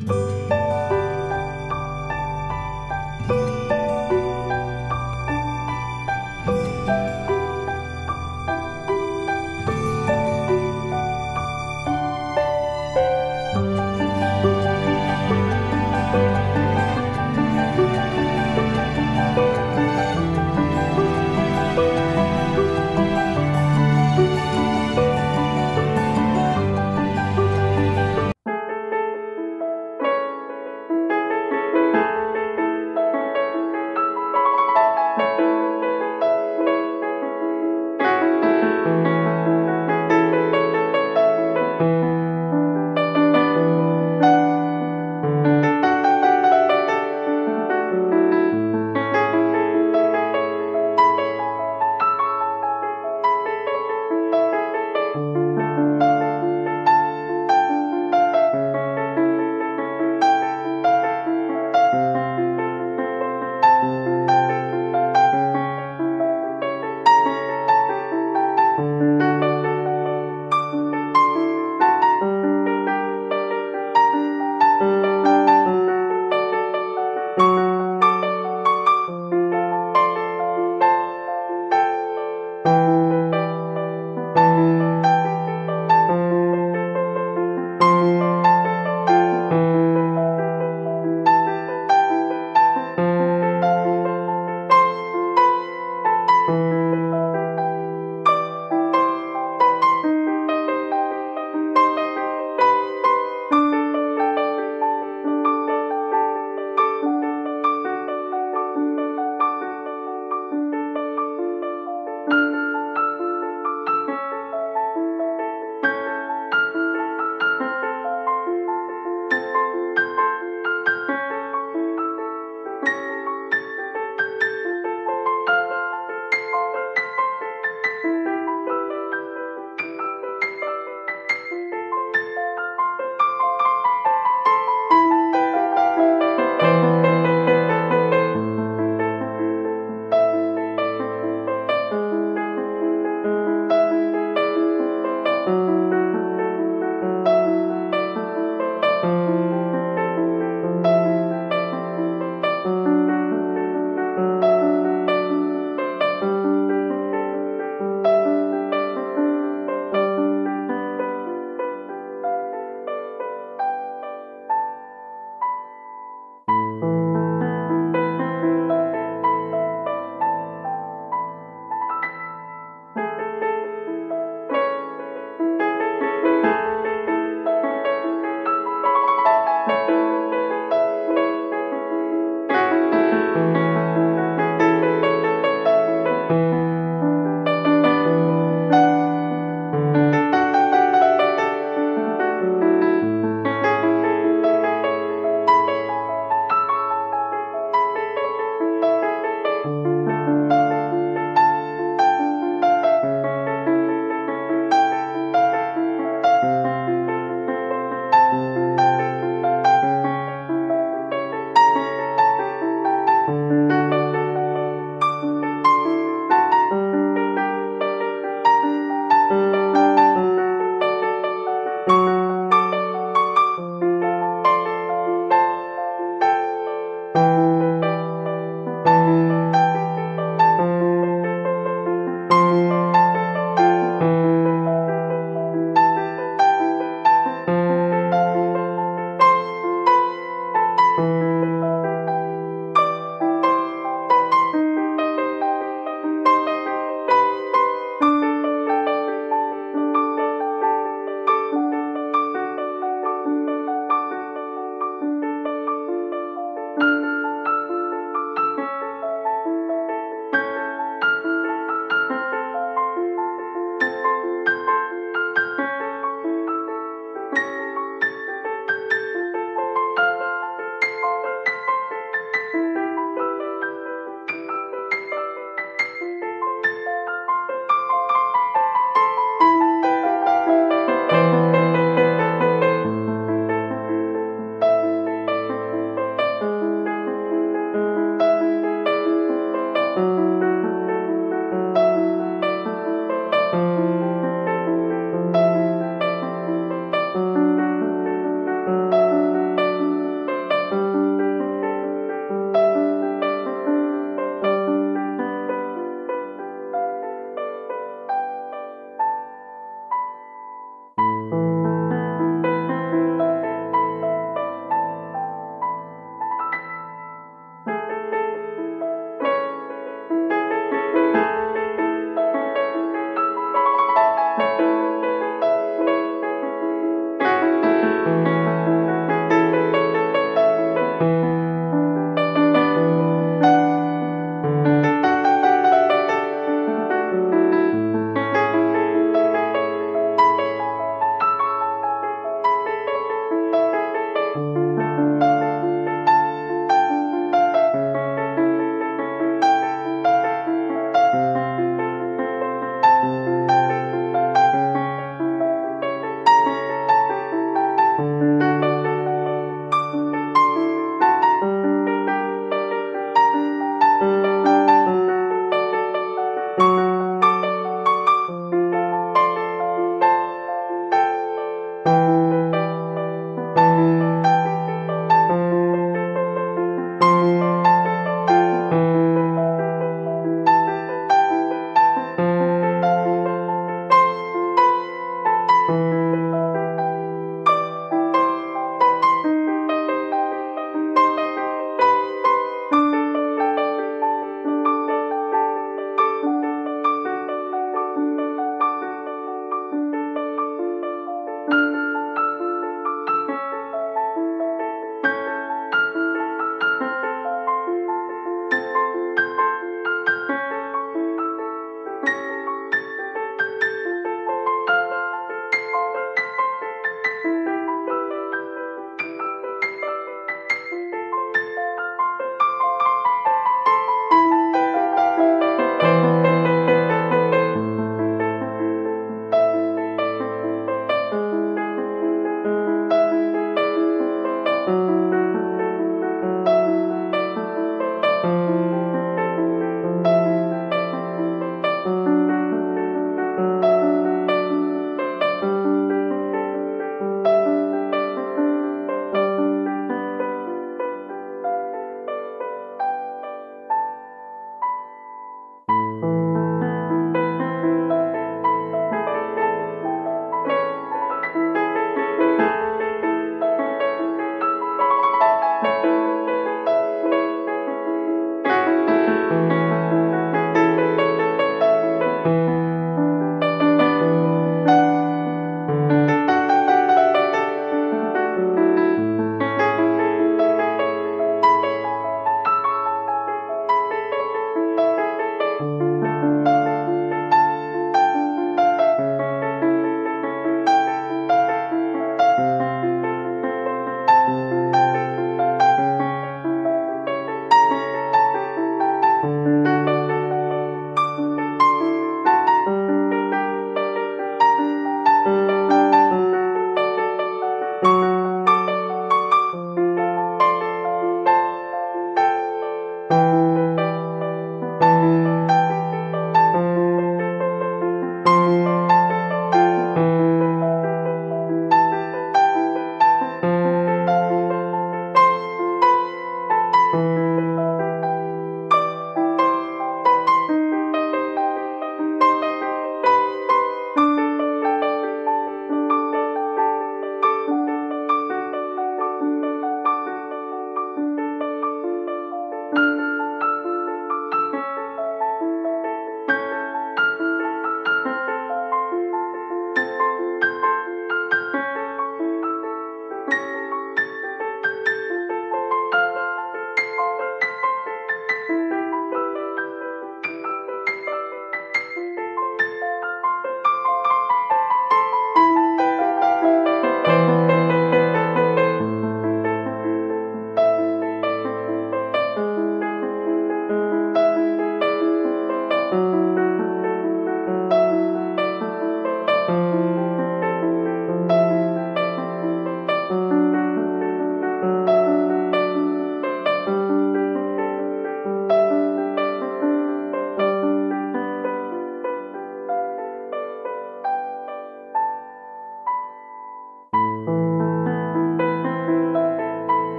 Bye.